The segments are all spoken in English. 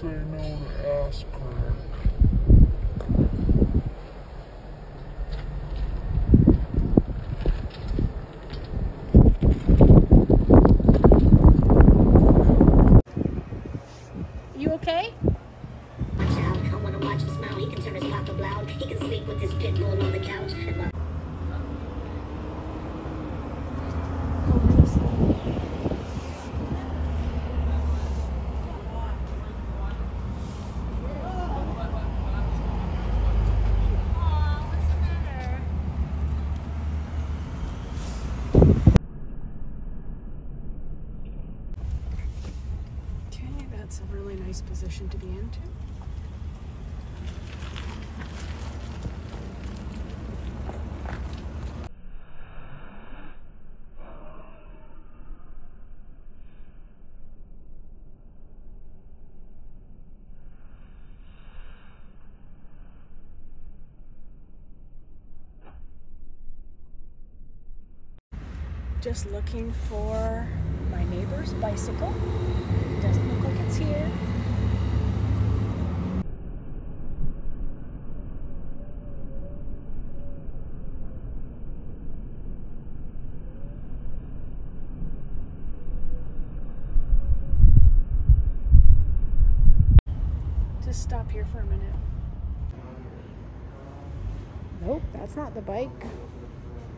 say no to ask her. You okay? Watch out, I wanna watch him smile. He can turn his pop up loud. He can sleep with his pit bull on the couch. And while Okay, that's a really nice position to be into. Just looking for my neighbor's bicycle. Doesn't look like it's here. Just stop here for a minute. Nope, that's not the bike.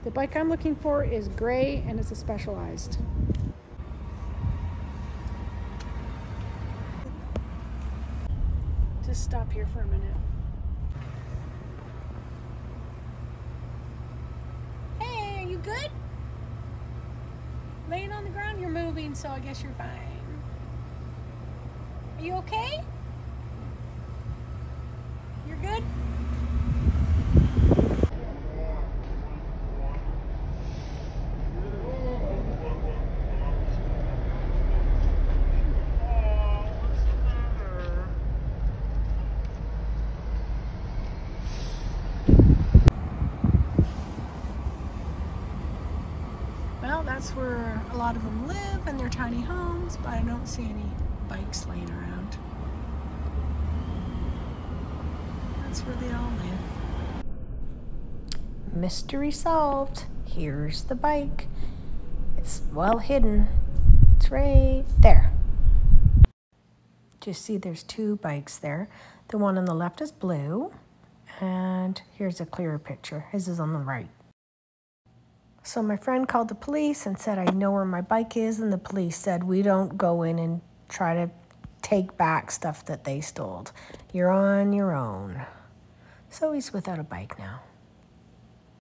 The bike I'm looking for is gray and it's a specialized. Just stop here for a minute. Hey, are you good? Laying on the ground, you're moving, so I guess you're fine. Are you okay? You're good? That's where a lot of them live in their tiny homes, but I don't see any bikes laying around. That's where they all live. Mystery solved. Here's the bike. It's well hidden. It's right there. Just see there's two bikes there. The one on the left is blue, and here's a clearer picture. His is on the right. So my friend called the police and said, I know where my bike is. And the police said, we don't go in and try to take back stuff that they stole. You're on your own. So he's without a bike now.